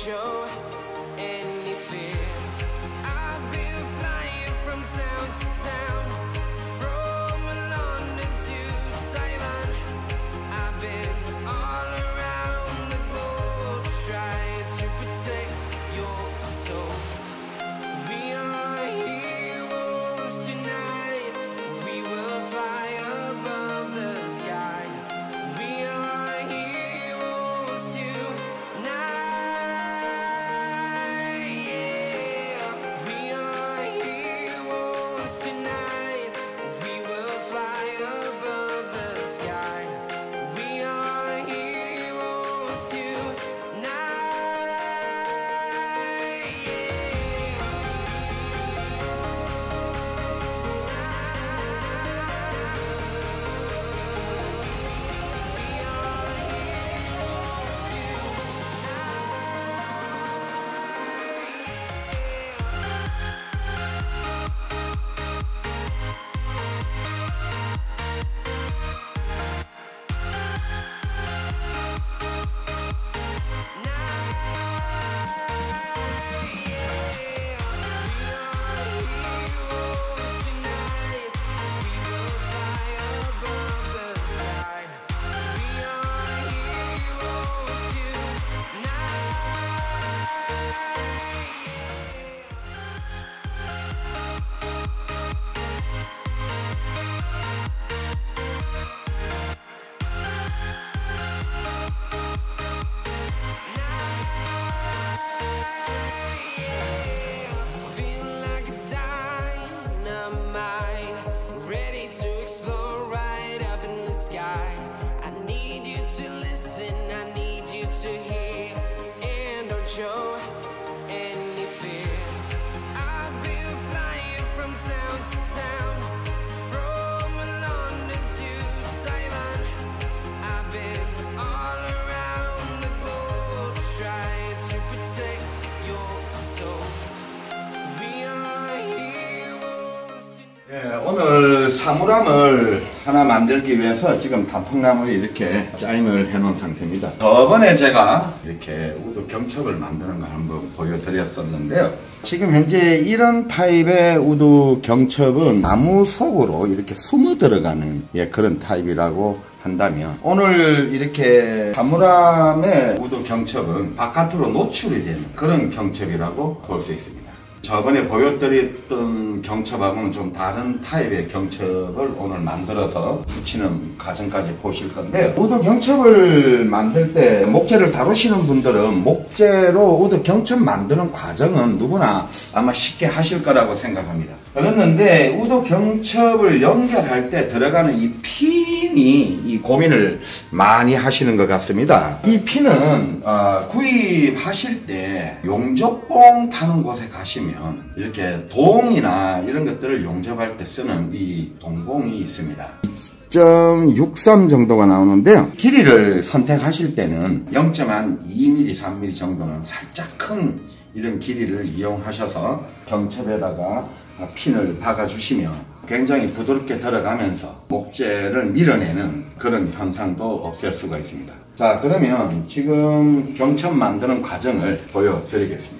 show 사물함을 하나 만들기 위해서 지금 단풍나무에 이렇게 짜임을 해놓은 상태입니다. 저번에 제가 이렇게 wood 경첩을 만드는 걸 한번 보여드렸었는데요. 지금 현재 이런 타입의 wood 경첩은 나무 속으로 이렇게 숨어 들어가는 예, 그런 타입이라고 한다면 오늘 이렇게 사물함의 wood 경첩은 바깥으로 노출이 되는 그런 경첩이라고 볼 수 있습니다. 저번에 보여드렸던 경첩하고는 좀 다른 타입의 경첩을 오늘 만들어서 붙이는 과정까지 보실 건데 wood 경첩을 만들 때 목재를 다루시는 분들은 목재로 wood 경첩 만드는 과정은 누구나 아마 쉽게 하실 거라고 생각합니다. 그랬는데 wood 경첩을 연결할 때 들어가는 이 핀이 이 고민을 많이 하시는 것 같습니다. 이 핀은 어, 구입하실 때 용접봉 파는 곳에 가시면 이렇게 동이나 이런 것들을 용접할 때 쓰는 이 동봉이 있습니다. 0.63 정도가 나오는데요. 길이를 선택하실 때는 0.2mm, 3mm 정도는 살짝 큰 이런 길이를 이용하셔서 경첩에다가 핀을 박아주시면 굉장히 부드럽게 들어가면서 목재를 밀어내는 그런 현상도 없앨 수가 있습니다. 자 그러면 지금 경첩 만드는 과정을 보여드리겠습니다.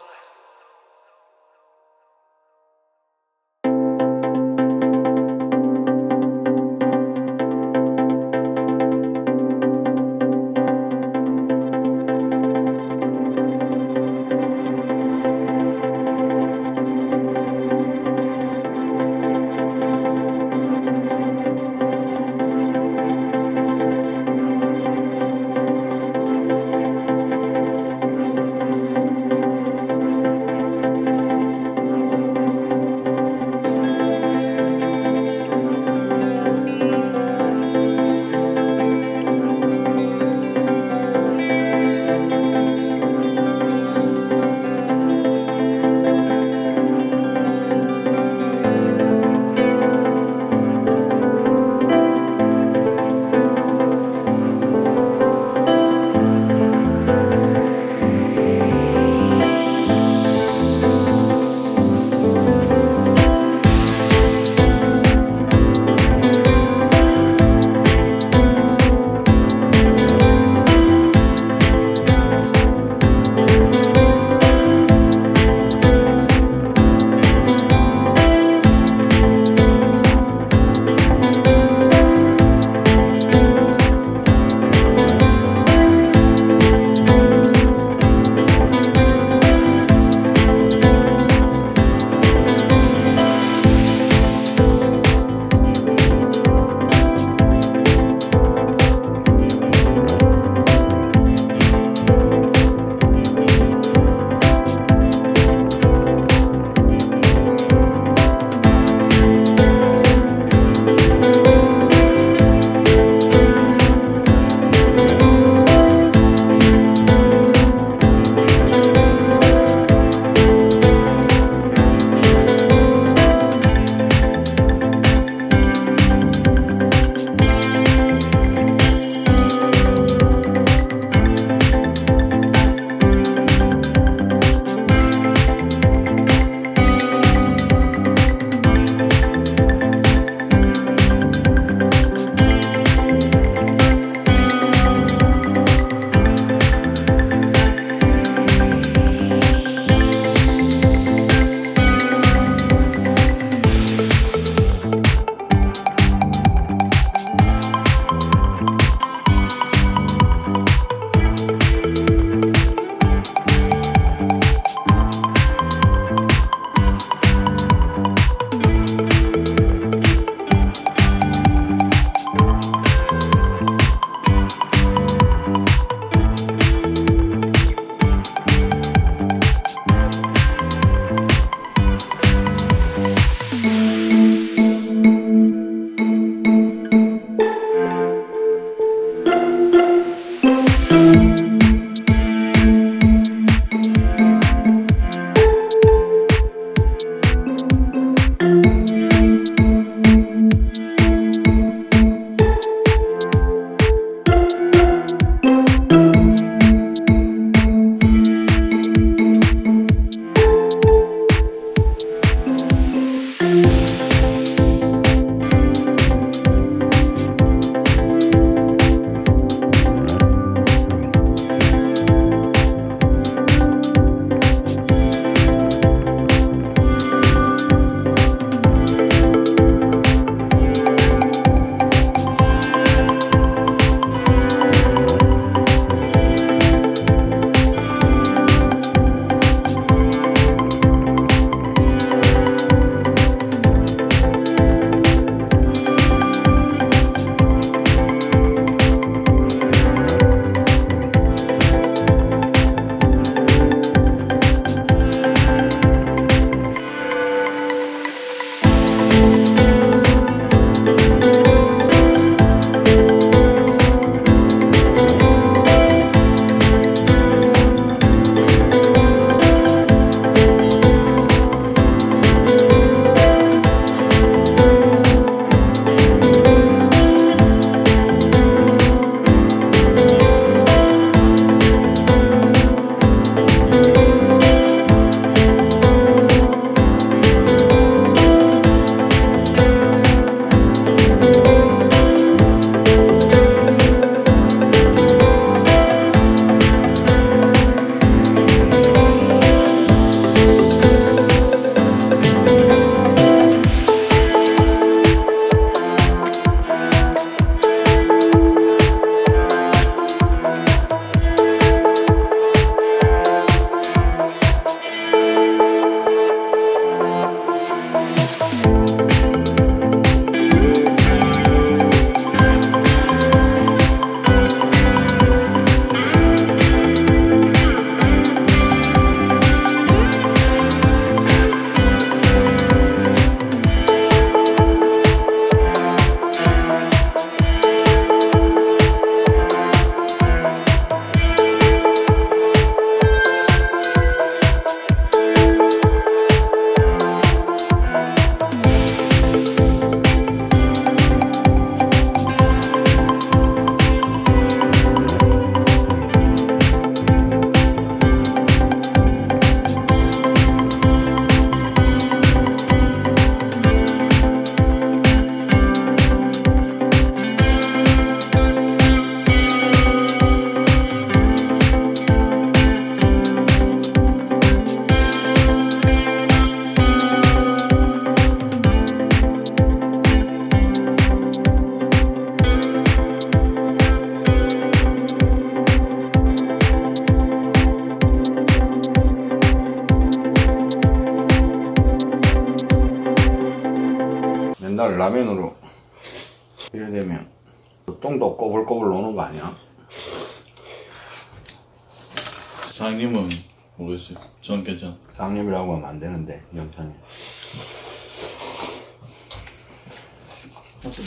모르겠어요. 전 괜찮. 쌍님이라고 하면 안 되는데 영상에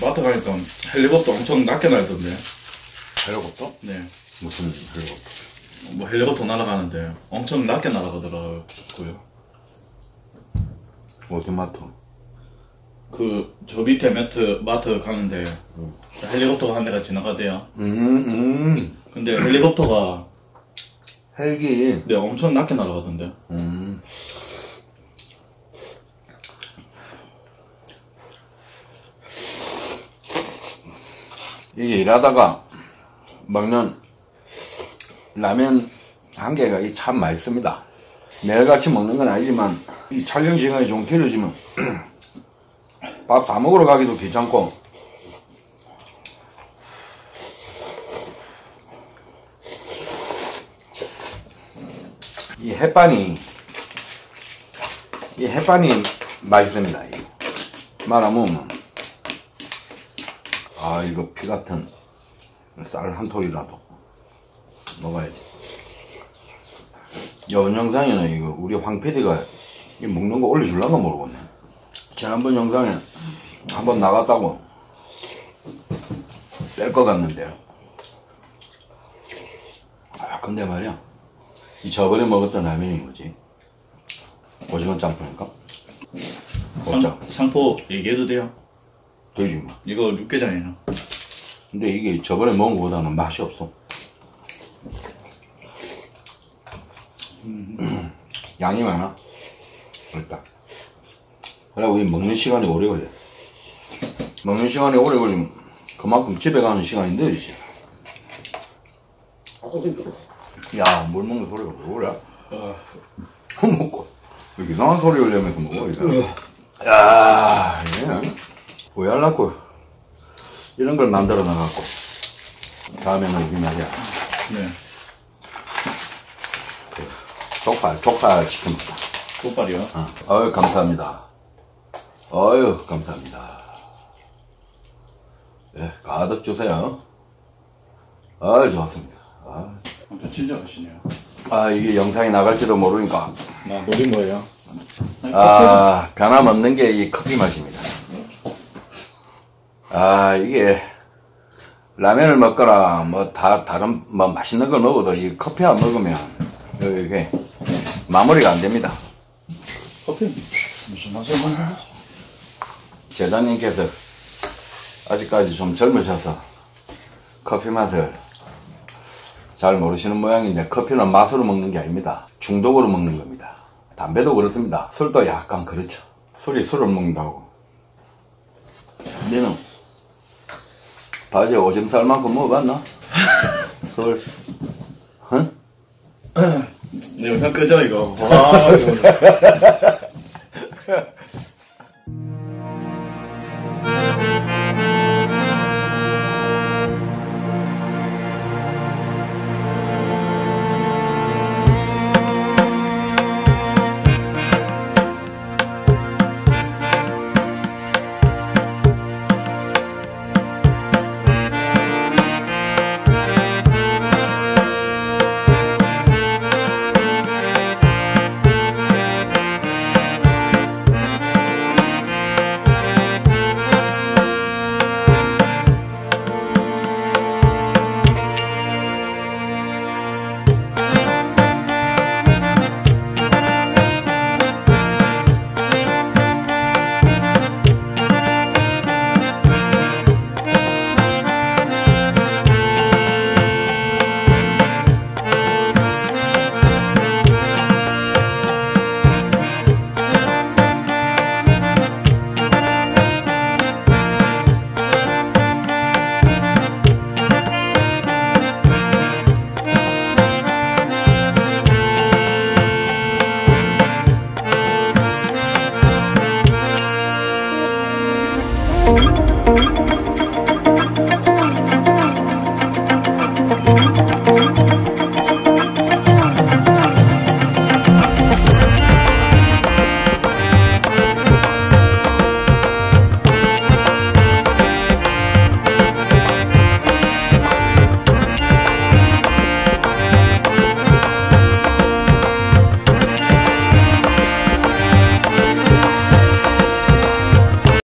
마트 가니까 헬리콥터 엄청 낮게 날던데. 헬리콥터? 네. 무슨 헬리콥터? 뭐 헬리콥터 날아가는데 엄청 낮게 날아가더라고요. 어디 마트? 그 저 밑에 마트 마트 가는데 헬리콥터가 한 대가 지나가대요. 음, 음. 근데 헬리콥터가 헬기. 네 엄청 낮게 날아가던데. 음. 이게 일하다가 먹는 라면 한 개가 이 참 맛있습니다. 매일같이 먹는 건 아니지만 이 촬영 시간이 좀 길어지면 밥 다 먹으러 가기도 귀찮고 이 햇반이 이 햇반이 맛있습니다. 말하면 아 이거 피 같은 쌀 한 톨이라도 먹어야지. 이번 영상에는 이거 우리 황 PD가 이 먹는 거 올려줄란가 모르겠네. 지난번 영상에 한번 나갔다고 뺄 것 같는데요. 아 근데 말이야. 이 저번에 먹었던 라면이 뭐지? 오징어 짬뽕인가? 오자 상, 상포 얘기해도 돼요? 되지 뭐. 이거 육개장이에요. 근데 이게 저번에 먹은 것보다는 맛이 없어. 양이 많아. 일단. 그리고 이 먹는 시간이 오래 걸려. 먹는 시간이 오래 걸리면 그만큼 집에 가는 시간이 늦어지지. 야, 물 먹는 소리가 왜 그래? 먹고. 왜 이상한 소리 올려면서 먹어, 이거. 야, 이게 왜 하려고 이런 걸 만들어 나갖고. 다음에는 우리 말이야. 네. 족발, 족발 시킵니다. 꽃발이요. 어. 아유, 감사합니다. 아유, 감사합니다. 예, 가득 주세요. 아유, 좋았습니다. 아, 또 친절하시네요. 아, 이게 영상이 나갈지도 모르니까. 나 노린 거예요. 아, 변함없는 게 이 커피 맛입니다. 아, 이게, 라면을 먹거나, 뭐, 다, 다른, 뭐, 맛있는 걸 먹어도 이 커피 안 먹으면, 이게, 마무리가 안 됩니다. 커피 무슨 맛이야? 제자님께서 아직까지 좀 젊으셔서 커피 맛을 잘 모르시는 모양인데 커피는 맛으로 먹는 게 아닙니다. 중독으로 먹는 겁니다. 담배도 그렇습니다. 술도 약간 그렇죠. 술이 술을 먹는다고. 너는 바지에 오줌 쌀 만큼 먹어봤나? 술. 응? 네, 영상 끄죠 이거. 와 이거.